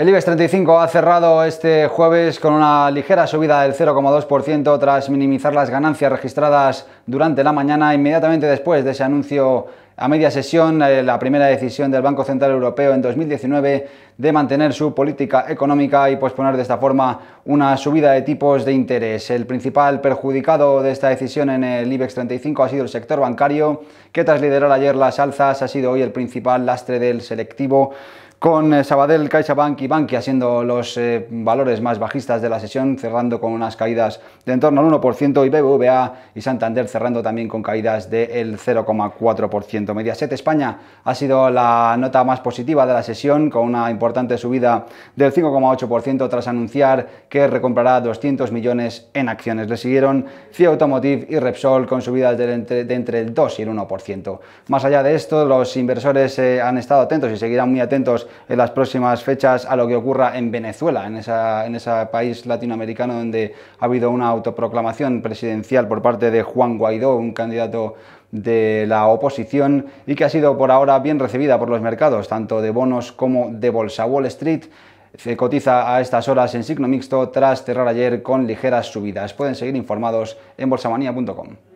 El IBEX 35 ha cerrado este jueves con una ligera subida del 0,2% tras minimizar las ganancias registradas durante la mañana inmediatamente después de ese anuncio a media sesión, eh, la primera decisión del Banco Central Europeo en 2019 de mantener su política económica y posponer de esta forma una subida de tipos de interés. El principal perjudicado de esta decisión en el IBEX 35 ha sido el sector bancario, que tras liderar ayer las alzas ha sido hoy el principal lastre del selectivo con eh, Sabadell, CaixaBank y Bankia siendo los eh, valores más bajistas de la sesión, cerrando con unas caídas de en torno al 1% y BBVA y Santander cerrando también con caídas del 0,4%. Mediaset España ha sido la nota más positiva de la sesión con una importante subida del 5,8% tras anunciar que recomprará 200 millones en acciones. Le siguieron CIA Automotive y Repsol con subidas de entre, el 2 y el 1%. Más allá de esto, los inversores eh, han estado atentos y seguirán muy atentos en las próximas fechas a lo que ocurra en Venezuela, en, ese país latinoamericano donde ha habido una autoproclamación presidencial por parte de Juan Guaidó, un candidato de la oposición y que ha sido por ahora bien recibida por los mercados, tanto de bonos como de bolsa. Wall Street cotiza a estas horas en signo mixto tras cerrar ayer con ligeras subidas. Pueden seguir informados en bolsamanía.com.